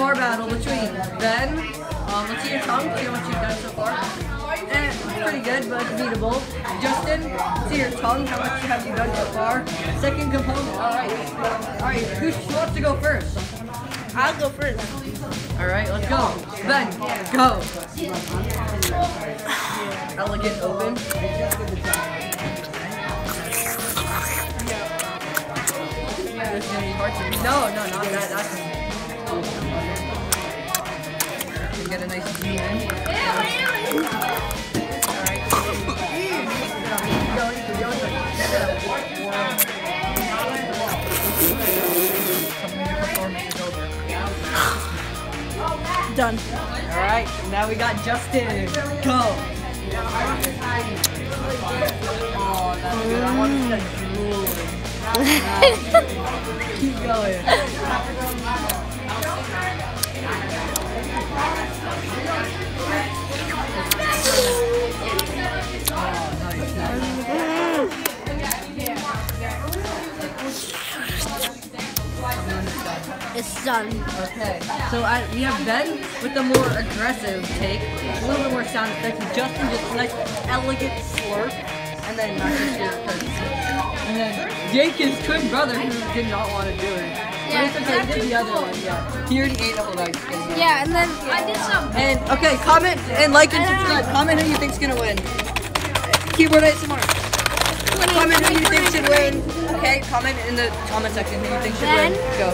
ASMR battle between Ben. Um, let's see your tongue. See much you've done so far. Eh, pretty good, but it's beatable. Justin, see your tongue. How much have you done so far? Second component. All right. All right. Who, wants to go first? I'll go first. All right, let's go. Ben, go. Elegant open. No, no, not that. That's. Get a nice zoom in. All right. Keep going, keep going. Something your performance is over. Done. All right, now we got Justin. Go. Oh, that's good. I want to start drooling. Keep going. It's done. Okay, so I, we have Ben with the more aggressive take, a little bit more sound effects, Justin just a nice elegant slurp, and then your and then Jake, his twin brother, who did not want to do it. Yeah, but it's okay, he did the other one, yeah. He already ate a whole. Yeah, and then I did some. And okay, comment and like and subscribe. Comment who you think's gonna win. Keyboard ASMR. Comment who you think should win. Okay, comment in the comment section who you think should win. Go.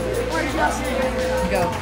Go.